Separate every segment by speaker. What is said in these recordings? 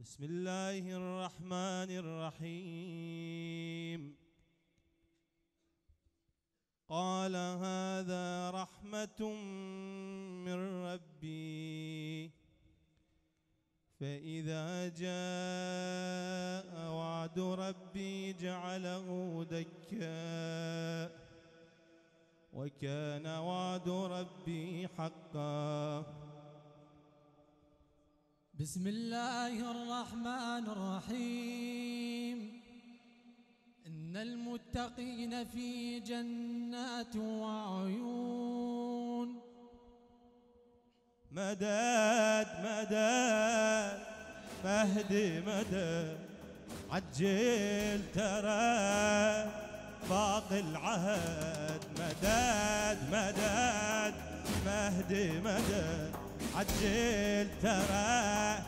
Speaker 1: بسم الله الرحمن الرحيم. قال هذا رحمة من ربي. فإذا جاء وعد ربي جعله دكا. وكان وعد ربي حقا.
Speaker 2: بسم الله الرحمن الرحيم. إن المتقين في جنات وعيون.
Speaker 1: مدد مدد مهدي مدد. عجل ترى باقي العهد. مدد مدد مهدي مدد. عجل ترى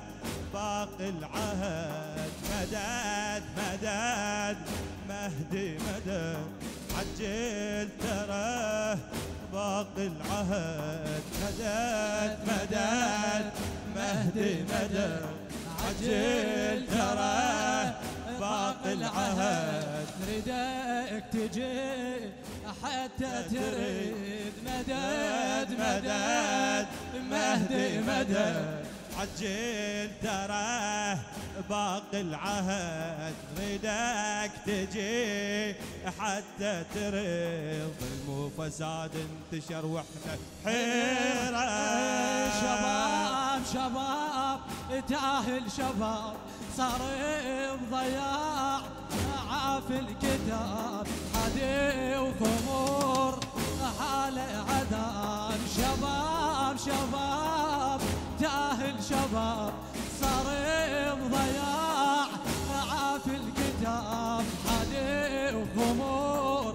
Speaker 1: باقي العهد مدد مدد مهدي مدد. عجل ترى باقي العهد مدد مدد مهدي مدد. عجل ترى باقي العهد
Speaker 2: نريدك تجي حتى تريد. مدد. مدد.
Speaker 1: مهدي مدد. عجل ترى باقي العهد ردك تجي حتى تريض ظلم وفساد انتشر وإحنا حيرة.
Speaker 2: شباب شباب تأهل شباب صار بضياع عاف الكتاب. حدي وخمور حاله عذاب شباب شباب. تاهل شباب صار بضياع عاف الكتاب حدي وخمور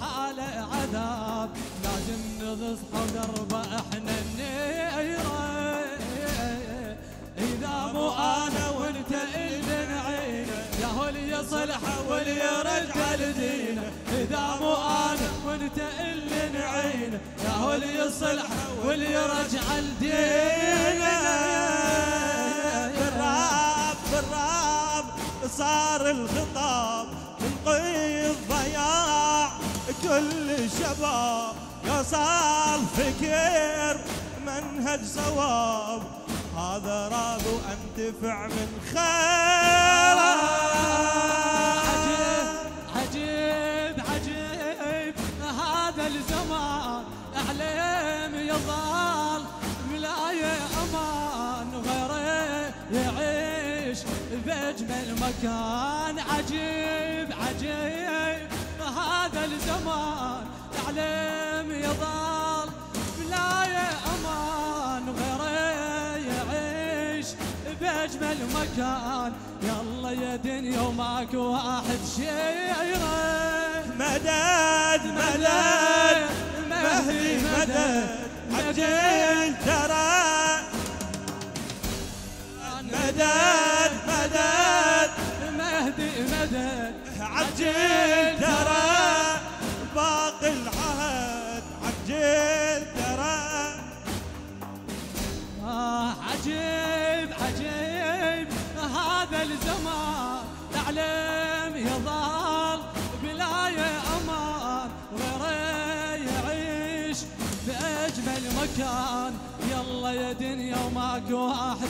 Speaker 2: حاله عذاب. لازم نصحى دربه إحنا النيرة. إذا مو أنا وأنت اللي نعينه يا هو اللي يصلح واللي يرجع لدينه. إذا مو أنا وأنت اللي نعينه يا هو اللي يصلح واللي يرجع لدينه
Speaker 1: بالراب بالراب صار الخطاب نقيض ضياع كل الشباب يصال فكر منهج صواب هذا راب وانتفع من خيره
Speaker 2: اعلم يظل ملاية أمان وغيره يعيش بأجمل مكان. عجيب عجيب. هذا الزمان اعلم يظل ملاية أمان وغيره يعيش بأجمل مكان. يلا يا دنيا وماك واحد شيره
Speaker 1: مدد مدد. عجل ترى. مدد مدد.
Speaker 2: مهدي مدد.
Speaker 1: عجل ترى.
Speaker 2: مكان يلا يا دنيا وماك واحد.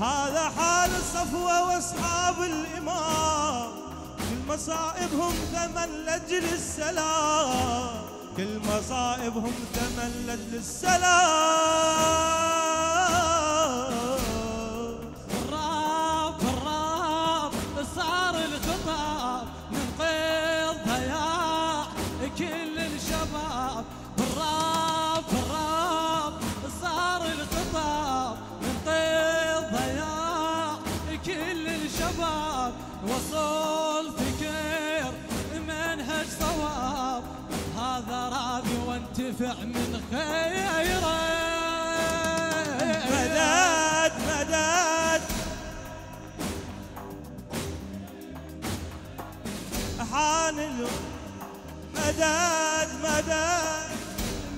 Speaker 1: هذا حال الصفوة وأصحاب الإمام. كل مصائبهم ثمن لأجل السلام. كل مصائبهم ثمن لأجل السلام.
Speaker 2: الراب الراب صار الخطاب. ينتفع من خيره مدد مدد حانل مدد مدد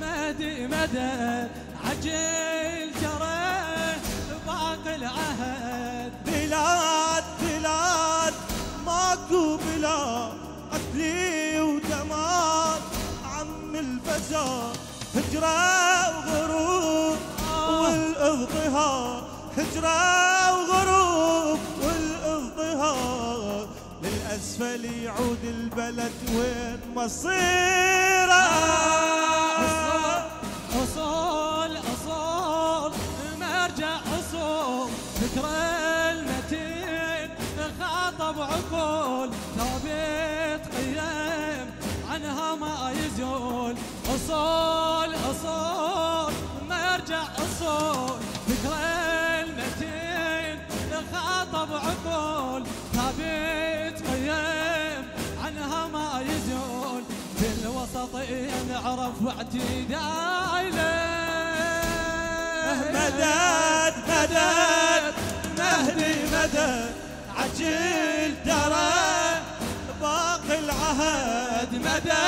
Speaker 2: مهدي مدد عجل جرى باقي
Speaker 1: العهد. بلاد بلاد. ماكو بلاد. عدلي
Speaker 2: وتمام عم البزار
Speaker 1: هجرة وغروب والاضطهاد هجرة وغروب والاضطهاد للأسفل يعود البلد وين مصيره.
Speaker 2: أصول أصول مرجع أصول. فكر المتين خاطب عقول. ما يزول أصول أصول مرجع أصول. فكر المتين خاطب عقول. ثابت قيم عنها ما يزول. بالوسطية نعرف واعتداء
Speaker 1: مدد مدد مهدي مدد. عجل ترى باقي العهد
Speaker 2: مدد.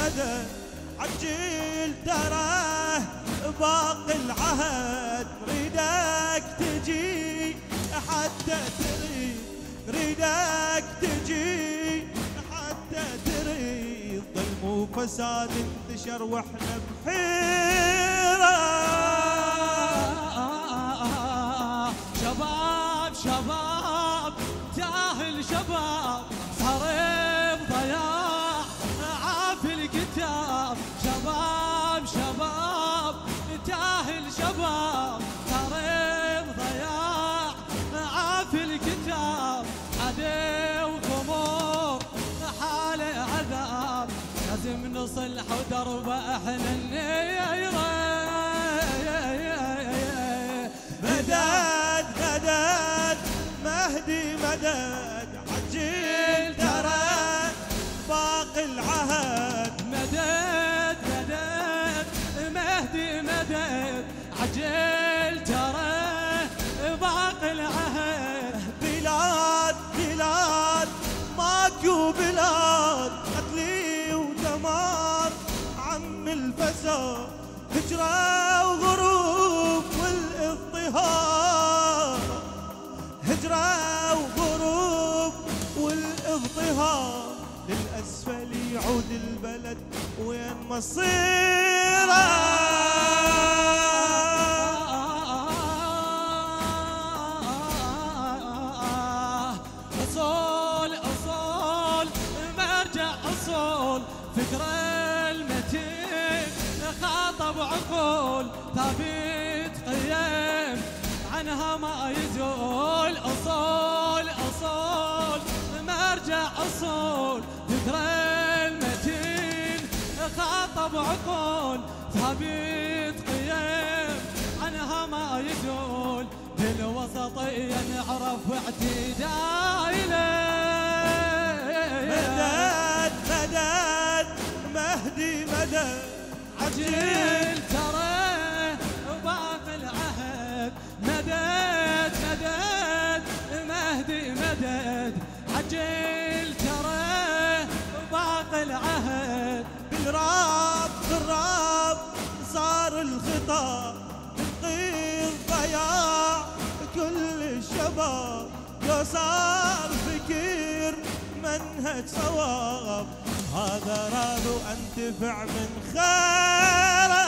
Speaker 1: مدد
Speaker 2: عجل
Speaker 1: تراه باقي العهد نريدك تجي حتى تريد نريدك تجي حتى تريد ظلم وفساد انتشر
Speaker 2: وإحنا بحيرة.
Speaker 1: مدد عجل ترى باقي العهد
Speaker 2: مدد مدد مهدي مدد عجل ترى باقي العهد.
Speaker 1: بلاد بلاد ماكو بلاد قتلي ودمار عم الفساد هجرة وغروب والإضطهاد. هجرة وغروب والاضطهاد للأسفل يعود البلد وين مصيره
Speaker 2: أصول أصول مرجع أصول. فكر المتين خاطب عقول. ثابت قيم عنها ما يزول أصول. مرجع أصول فكر المتين. خاطب عقول ثابت قيم. عنها ما يزول بالوسطية نعرف اعتداء
Speaker 1: مدد مدد مهدي مدد.
Speaker 2: عجل ترى
Speaker 1: بالراب بالراب صار الخطاب تنقيذ ضياع كل الشباب لو صار فكر منهج صواب هذا راد أنتفع من خيره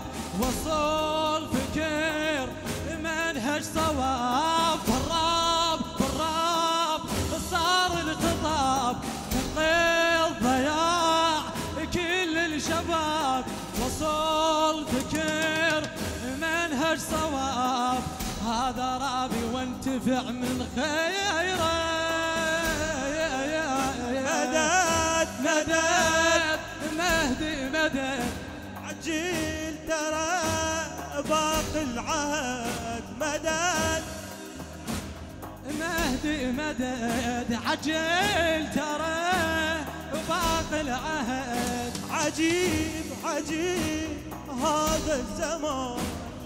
Speaker 2: الشباب وصل فكر منهج صواب. بالراب بالراب صار الخطاب نقيض ضياع كل الشباب. وصل فكر منهج صواب. هذا رابي وانتفع من خيره
Speaker 1: مدد مدد.
Speaker 2: مهدي مدد.
Speaker 1: عجيل ترى باقي العهد مدد.
Speaker 2: مهدي مدد عجل ترى باقي العهد.
Speaker 1: عجيب عجيب هذا الزمان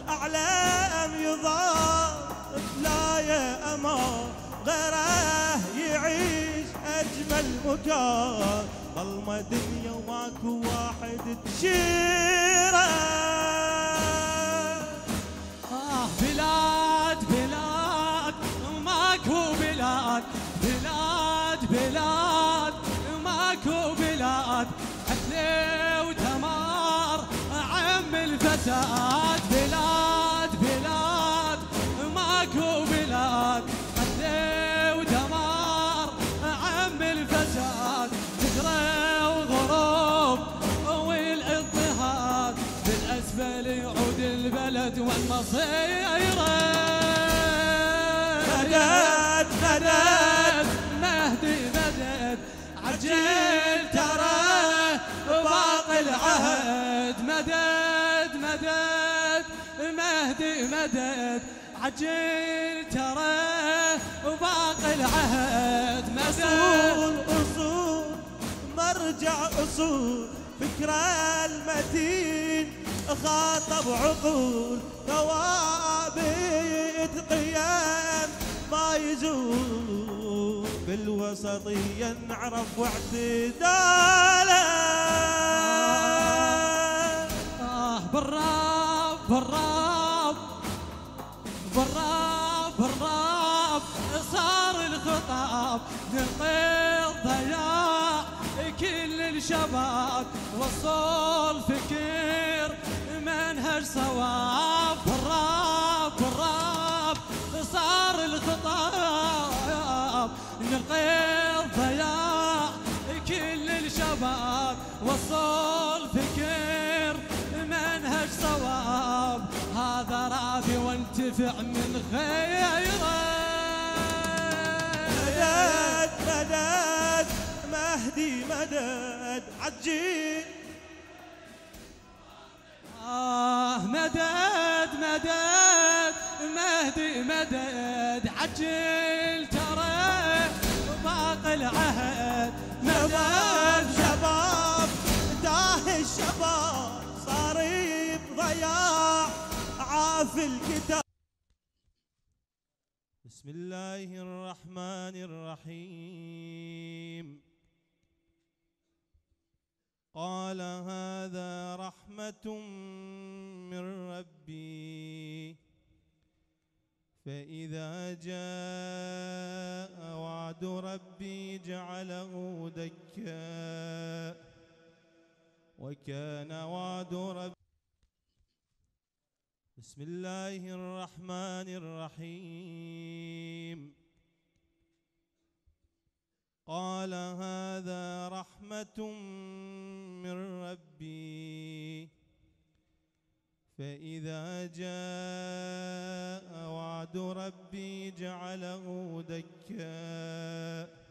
Speaker 1: الأعلام يضاف لا يا أمان غيره يعيش أجمل مكان ظلمة دنيا وماكو واحد تشيره.
Speaker 2: آه بلاد بلاد ماكو بلاد. بلاد بلاد ماكو بلاد. قتل وتمار عم الفساد والمصيرة
Speaker 1: مدد مدد
Speaker 2: مهدي مدد عجل ترى باقي العهد. مدد مدد. مهدي مدد. عجل ترى باقي العهد.
Speaker 1: أصول أصول. مرجع أصول. فكرة المتين. خاطب عقول. ثوابت قيم ما يزول بالوسطية نعرف واعتداله
Speaker 2: آه بالراب بالراب. بالراب بالراب. صار الخطاب نلقي الضياع كل الشباب وصول فكر منهج صواب بالراب بالراب صار الخطاب نلقي الضياع كل الشباب وصول فكر منهج صواب. هذا رابي وانتفع من خيره.
Speaker 1: مدد مدد مهدي مدد عجيل
Speaker 2: مدد مدد مهدي مدد عجل ترى باقي العهد. مدد
Speaker 1: شباب داه الشباب صار ضياع عاف الكتاب. بسم الله الرحمن الرحيم. قال هذا رحمة من ربي. فإذا جاء وعد ربي جعله دكا. وكان وعد ربي بسم الله الرحمن الرحيم. قال هذا رحمة من ربي. فإذا جاء وعد ربي جعله دكا